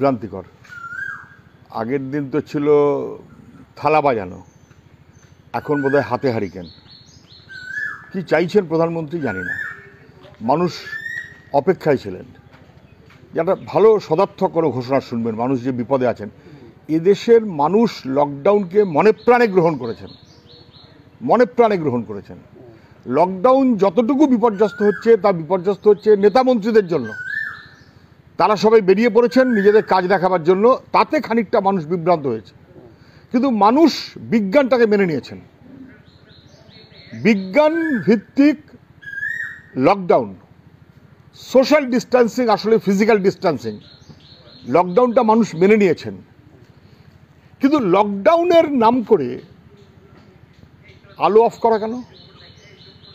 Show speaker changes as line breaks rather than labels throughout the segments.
বিভ্রান্তিকর। আগের দিন তো ছিল থালা বাজানো। এখন বোধহয় হাতে হারিকেন। কি চাইছেন প্রধানমন্ত্রী জানি না। মানুষ অপেক্ষায় ছিলেন। যে একটা ভালো সদার্থক কোনো ঘোষণা শুনবেন, মানুষ যে বিপদে আছেন। এদেশের মানুষ লকডাউনকে মনে প্রাণে গ্রহণ করেছেন। মনে প্রাণে গ্রহণ করেছেন। লকডাউন যতটুকু বিপর্যস্ত হচ্ছে, তা বিপর্যস্ত হচ্ছে নেতা মন্ত্রীদের জন্য। তারা সবাই বেরিয়ে পড়েছেন নিজেদের কাজ দেখাবার জন্য। তাতে খানিকটা মানুষ বিভ্রান্ত হয়েছে। কিন্তু মানুষ বিজ্ঞানটাকে মেনে নিয়েছেন। বিজ্ঞান ভিত্তিক লকডাউন সোশ্যাল ডিস্টেন্সিং আসলে ফিজিক্যাল ডিস্টেন্সিং লকডাউনটা মানুষ মেনে নিয়েছেন। কিন্তু লকডাউনের নাম করে আলো অফ করা কেন?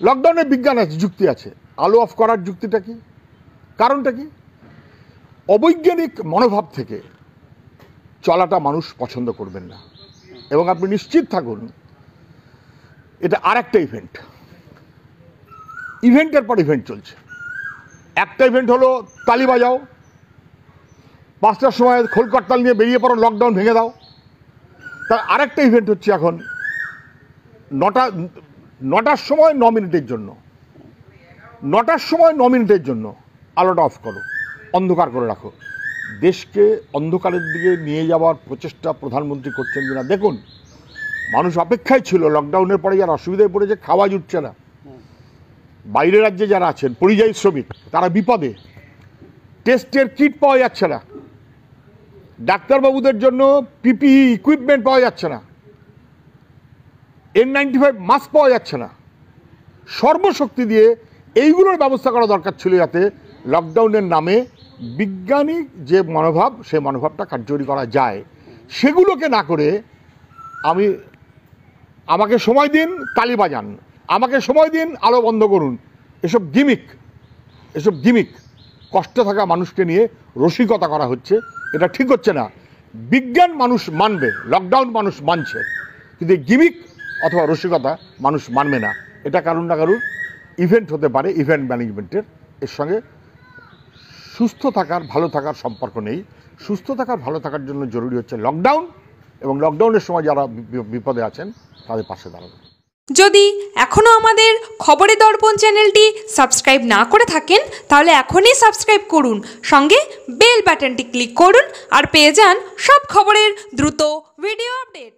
লকডাউনে বিজ্ঞান আছে, যুক্তি আছে। আলো অফ করার যুক্তিটা কি? কারণটা কি? অবৈজ্ঞানিক মনোভাব থেকে চলাটা মানুষ পছন্দ করবেন না। এবং আপনি নিশ্চিত থাকুন, এটা আর একটা ইভেন্ট ইভেন্টের পর ইভেন্ট চলছে। একটা ইভেন্ট হলো তালি বাজাও। পাঁচটার সময় খোলকট্টাল নিয়ে বেরিয়ে পড়ো লকডাউন ভেঙে দাও। তার আরেকটা ইভেন্ট হচ্ছে এখন নটা, নটার সময় ন মিনিটের জন্য। নটার সময় ন মিনিটের জন্য আলোটা অফ করো। অন্ধকার করে রাখো। দেশকে অন্ধকারের দিকে নিয়ে যাওয়ার প্রচেষ্টা প্রধানমন্ত্রী করছেন কিনা দেখুন। মানুষ অপেক্ষায় ছিল লকডাউনের পরে যারা অসুবিধায় পড়েছে খাওয়া জুটছে না। বাইরের রাজ্যে যারা আছেন, পরিযায়ী শ্রমিক, তারা বিপদে। টেস্টের কিট পাওয়া যাচ্ছে না। ডাক্তারবাবুদের জন্য পিপিই ইকুইপমেন্ট পাওয়া যাচ্ছে না। এন নাইনটি ফাইভ মাস্ক পাওয়া যাচ্ছে না। সর্বশক্তি দিয়ে এইগুলোর ব্যবস্থা করা দরকার ছিল যাতে লকডাউনের নামে বিজ্ঞানিক যে মনোভাব সেই মনোভাবটা কার্যকরী করা যায়, সেগুলোকে না করে আমি, আমাকে সময় দিন, তালি বাজান। আমাকে সময় দিন, আলো বন্ধ করুন। এসব গিমিক এসব গিমিক। কষ্টে থাকা মানুষকে নিয়ে রসিকতা করা হচ্ছে। এটা ঠিক হচ্ছে না। বিজ্ঞান মানুষ মানবে লকডাউন মানুষ মানছে। কিন্তু গিমিক অথবা রসিকতা মানুষ মানবে না। এটা কারুর না কারুর ইভেন্ট হতে পারে ইভেন্ট ম্যানেজমেন্টের এর সঙ্গে সুস্থ থাকার, ভালো থাকার সম্পর্ক নেই। সুস্থ থাকার, ভালো থাকার জন্য জরুরি হচ্ছে লকডাউন এবং লকডাউনের সময় যারা বিপদে আছেন, তাদের পাশে দাঁড়ানো।
যদি এখনও আমাদের খবরের দর্পণ চ্যানেলটি সাবস্ক্রাইব না করে থাকেন, তাহলে এখনই সাবস্ক্রাইব করুন। সঙ্গে বেল বাটনটি ক্লিক করুন আর পেয়ে যান সব খবরের দ্রুত ভিডিও আপডেট।